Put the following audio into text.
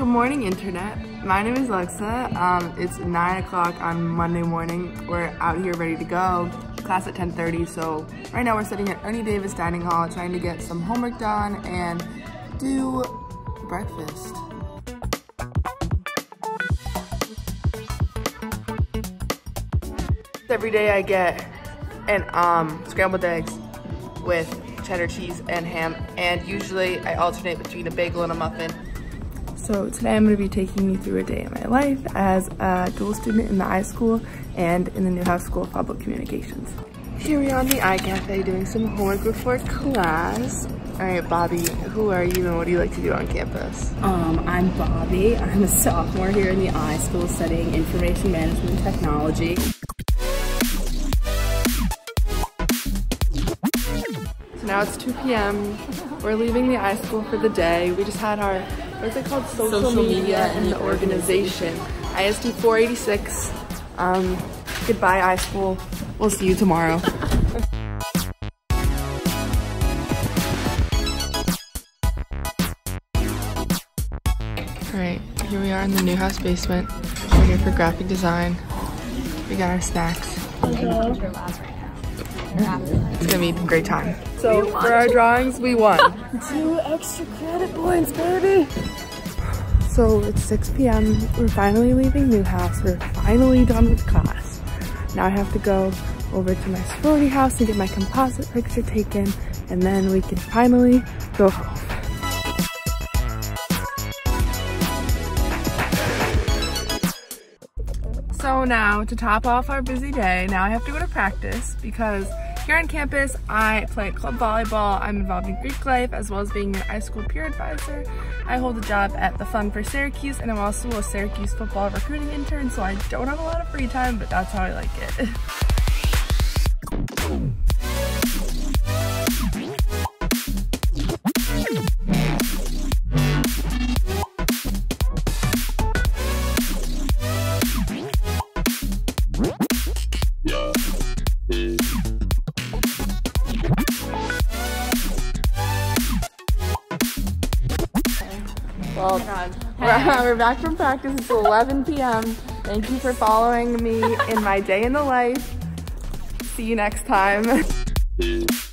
Good morning, Internet. My name is Lexah. Um, it's 9 o'clock on Monday morning. We're out here ready to go. Class at 10.30, so right now we're sitting at Ernie Davis Dining Hall trying to get some homework done and do breakfast. Every day I get an um, scrambled eggs with cheddar cheese and ham, and usually I alternate between a bagel and a muffin. So today I'm going to be taking you through a day in my life as a dual student in the iSchool and in the Newhouse School of Public Communications. Here we are in the iCafe doing some homework before class. All right, Bobby, who are you and what do you like to do on campus? Um, I'm Bobby. I'm a sophomore here in the iSchool studying information management technology. So now it's 2 p.m. We're leaving the iSchool for the day. We just had our, what's it called? Social, Social media, media and the organization. IST 486. Um, goodbye iSchool. We'll see you tomorrow. Alright, here we are in the Newhouse basement. We're here for graphic design. We got our snacks. It's gonna be a great time. So for our drawings, we won. Two extra credit points, baby! So it's 6 p.m. We're finally leaving Newhouse. We're finally done with class. Now I have to go over to my sorority house and get my composite picture taken, and then we can finally go home. So now to top off our busy day, now I have to go to practice because here on campus I play club volleyball. I'm involved in Greek life as well as being an iSchool peer advisor. I hold a job at the Fund for Syracuse and I'm also a Syracuse football recruiting intern so I don't have a lot of free time but that's how I like it. Well, we're, we're back from practice. It's 11 p.m. Thank you for following me in my day in the life. See you next time.